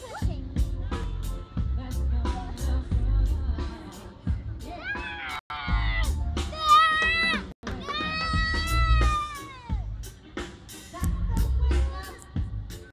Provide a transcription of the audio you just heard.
pushing.